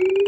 you